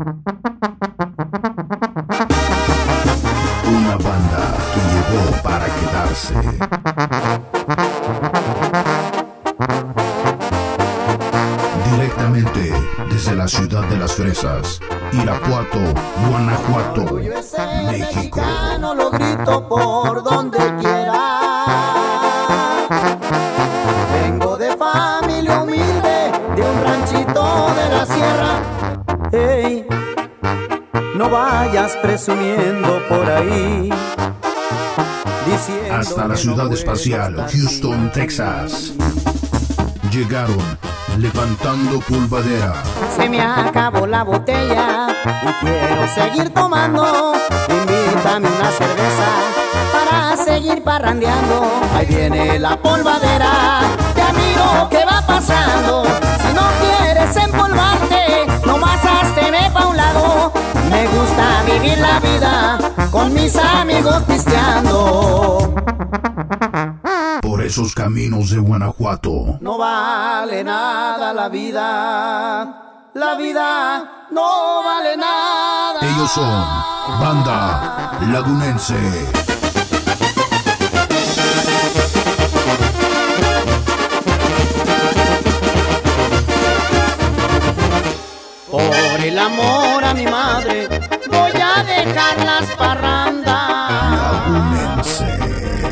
Una banda que llegó para quedarse. Directamente desde la ciudad de las fresas, Irapuato, Guanajuato, México. No lo grito por donde quiera. Vengo de familia humilde, de un ranchito de la sierra. Hey, no vayas presumiendo por ahí. diciendo Hasta la ciudad no espacial, Houston, Texas. Llegaron levantando pulvadera. Se me acabó la botella y quiero seguir tomando. Invítame una cerveza para seguir parrandeando. Ahí viene la polvadera, ya miro qué va pasando. Esos caminos de Guanajuato. No vale nada la vida. La vida no vale nada. Ellos son Banda Lagunense. Por el amor a mi madre, voy a dejar las parrandas. Lagunense.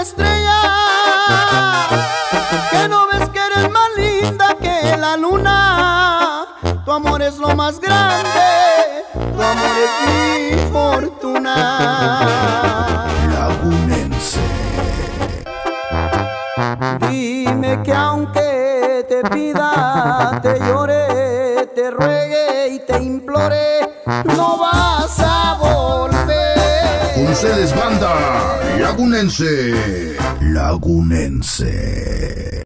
Una estrella. Que no ves que eres más linda que la luna. Tu amor es lo más grande, tu amor es mi fortuna. Lagunense. Dime que aunque te pida, te llore, te ruegue y te implore, no vas a ustedes, Banda Lagunense. Lagunense.